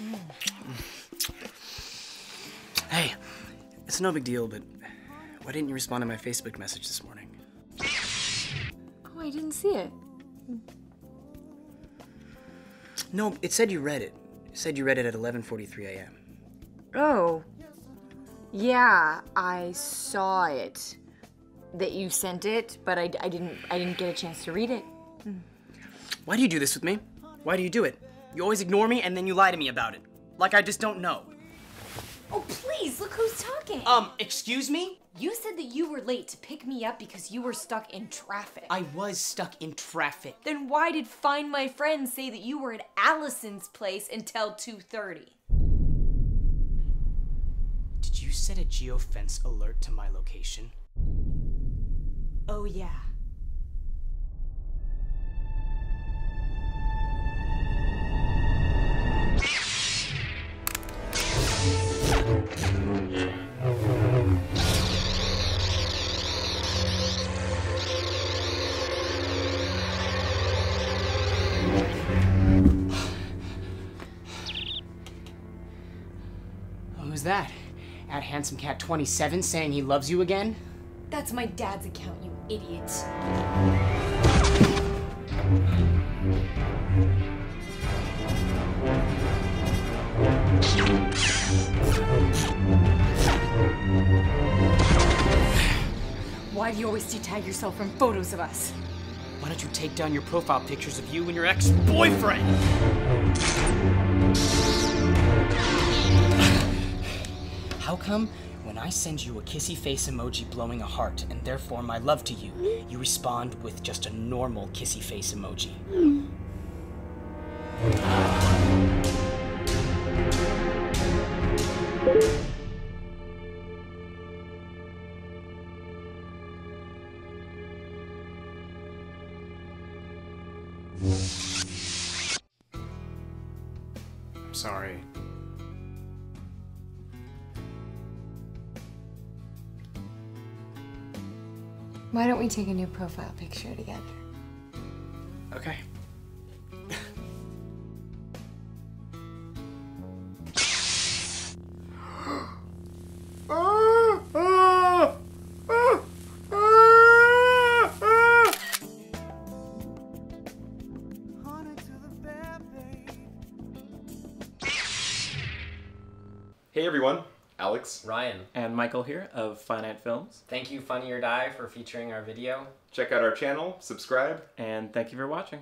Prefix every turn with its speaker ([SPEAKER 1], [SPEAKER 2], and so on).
[SPEAKER 1] Mm. Hey, it's no big deal, but why didn't you respond to my Facebook message this morning?
[SPEAKER 2] Oh, I didn't see it.
[SPEAKER 1] No, it said you read it. It said you read it at 11:43 a.m.
[SPEAKER 2] Oh. Yeah, I saw it. That you sent it, but I, I didn't I didn't get a chance to read it.
[SPEAKER 1] Why do you do this with me? Why do you do it? You always ignore me and then you lie to me about it. Like I just don't know.
[SPEAKER 3] Oh, please, look who's talking.
[SPEAKER 1] Um, excuse me?
[SPEAKER 3] you said that you were late to pick me up because you were stuck in traffic.
[SPEAKER 1] I was stuck in traffic.
[SPEAKER 3] then why did Find My Friend say that you were at Allison's place until 2:30?
[SPEAKER 1] Did you set a geofence alert to my location?
[SPEAKER 3] Oh yeah.
[SPEAKER 1] Who's that? At Handsome Cat 27 saying he loves you again?
[SPEAKER 3] That's my dad's account, you idiot. Why do you always detag yourself from photos of us?
[SPEAKER 1] Why don't you take down your profile pictures of you and your ex-boyfriend? How come when I send you a kissy face emoji blowing a heart and therefore my love to you, you respond with just a normal kissy face emoji? I'm sorry.
[SPEAKER 2] Why don't we take a new profile picture together?
[SPEAKER 1] Okay.
[SPEAKER 4] Hey everyone, Alex.
[SPEAKER 5] Ryan,
[SPEAKER 6] And Michael here of Finite Films.
[SPEAKER 5] thank you Funny or Die for featuring our video.
[SPEAKER 4] Check out our channel, subscribe,
[SPEAKER 6] And thank you for watching.